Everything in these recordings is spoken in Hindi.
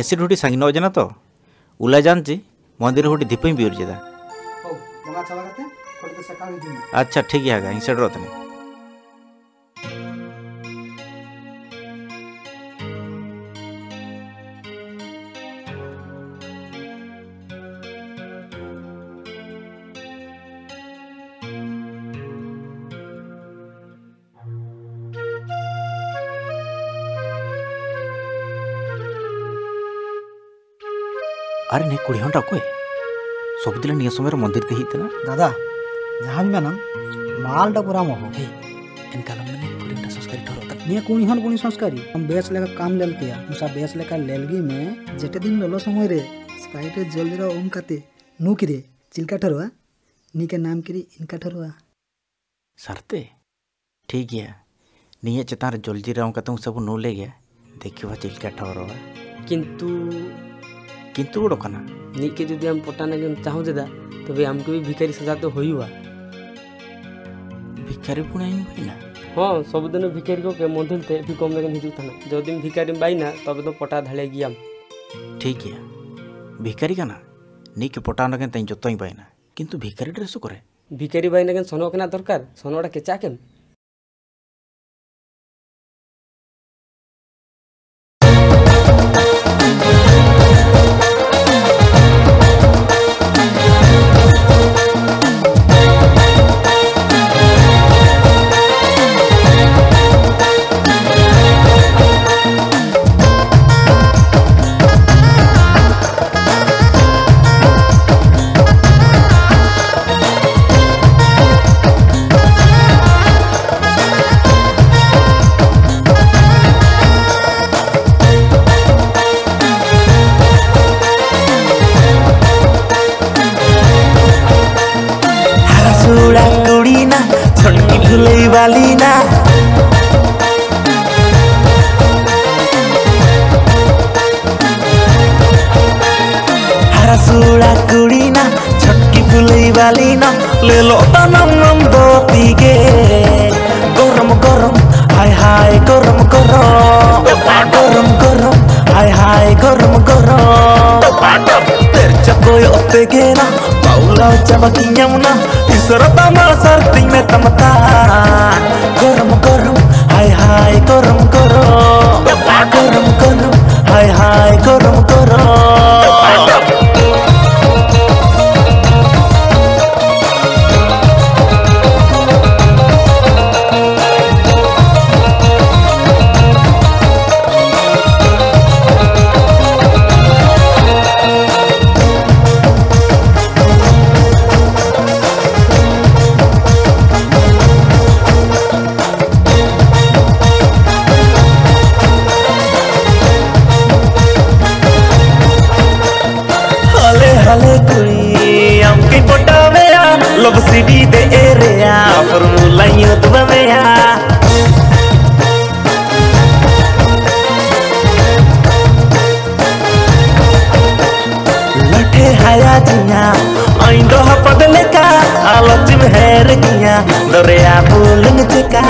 एसिड हुटी नौ नजना तो उला जानची मंदिर हुटी बिउर जेदा to sakal hidin अच्छा ठीक है हिंग सेड रोतनी अरे नहीं कुड़ी घंटा कोई। सबदिन निया समय मंदिर ते हितना दादा जहाँ भी मैनम माल टा पूरा मोह इनका लम ने कुड़ी घंटा संस्कारी ठहरता निया कुणी हन कुणी संस्कारी? हम बेस लेकर काम लेल किया मुसा बेस लेकर लेलगी में जेटे दिन ललो समय रे स्प्राइट रे जल जरा ओम काते नु किरे चिलका ठरवा नी के नाम किरी इनका ठरवा सरते ठीक है। निया चेतान रे जलजी राव का सब नो ले गया। देखिवा चिलका ठहरवा किंतु किंतु गोड़ कना नीके यदि हम पटाने के चाहूँ दादा तबे हमको भी भिखारी सजा तो हो हुआ भिखारी पुणे आई भाई ना हाँ सबदिन भिखारी को के मंदिर ते भी कम लगन हिजु थाना जो दिन भिखारी बाई ना तबे तो पटा धाले गया ठीक है भिखारी का ना नी के पटान के तई जतई पाई ना किंतु भिखारी ड्रेस करे भिखारी बाई ना सोनो केना दरकार सोनोटा केचा केम फुलई वाली ना हरसुड़ा कुड़ी ना छटकी फुलई वाली ना ले लो तनम नम दो तीगे गरम गरम हाय हाय गरम गरम गरम गरम हाय हाय गरम गरम tercha koy otegena paula chaba kinyamna isara tama sarting me tamata garam garam hai hai garam garam garam garam city दे एरिया। फॉर्मूला यूथ में लठे हाया जिया आइंदो पदले का आलोच में हेर किया दरिया बोलिंग चिका।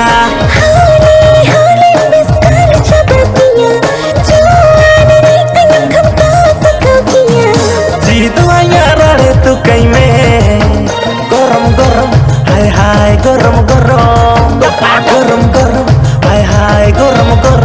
हाय हाय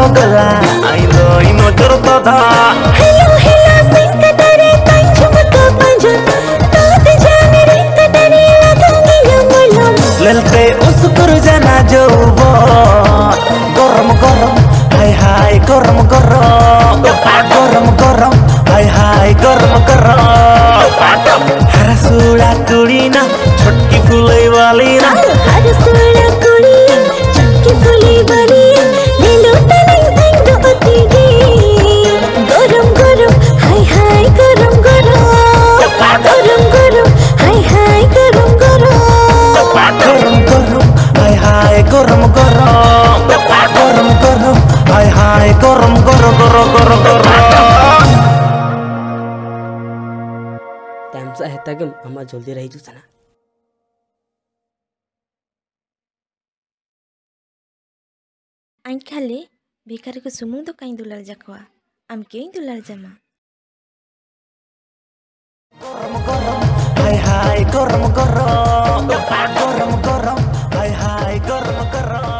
tama rosogala Ailo ino jortoda hello hello सिंकटरे पंचमको पंजन ताते जाने रे कटरे लगंगी यमलम Lelte usukur jana jowo Gorom gorom Hai hai gorom gorom Gorom gorom Hai hai gorom gorom Harasula kulina Chotki fulai walina हर हमसा हेतागम हमार जल्दी रही जना আইখালে বেকারকে সুমুং তো কাই দুলার যাকোয়া আম কেই দুলার জামা গরম গরম হাই হাই গরম গরম গরম গরম হাই হাই গরম গরম